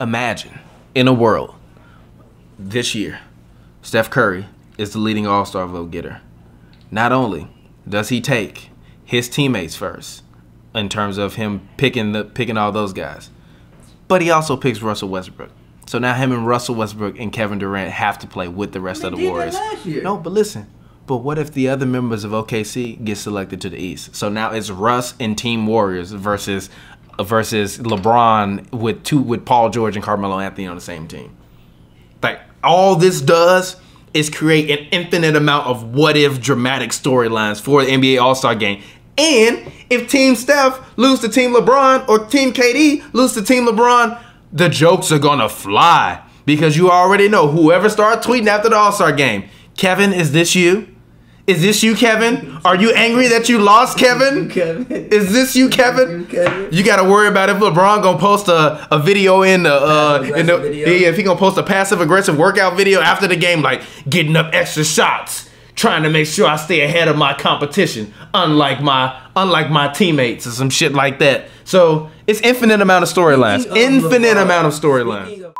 Imagine in a world this year, Steph Curry is the leading All Star vote getter. Not only does he take his teammates first in terms of him picking the picking all those guys, but he also picks Russell Westbrook. So now him and Russell Westbrook and Kevin Durant have to play with the rest of the Warriors. No, but listen. But what if the other members of OKC get selected to the East? So now it's Russ and Team Warriors versus versus LeBron with two with Paul George and Carmelo Anthony on the same team. Like all this does is create an infinite amount of what if dramatic storylines for the NBA All Star Game. And if Team Steph lose to Team LeBron or Team KD lose to Team LeBron, the jokes are gonna fly because you already know whoever started tweeting after the All Star Game. Kevin, is this you? Is this you, Kevin? Are you angry that you lost, Kevin? Is this you, Kevin? You, gotta worry about if LeBron gonna post a, a video in the uh in the yeah if he gonna post a passive aggressive workout video after the game like getting up extra shots trying to make sure I stay ahead of my competition unlike my unlike my teammates or some shit like that. So it's infinite amount of storylines. Infinite LeBron- amount of storylines.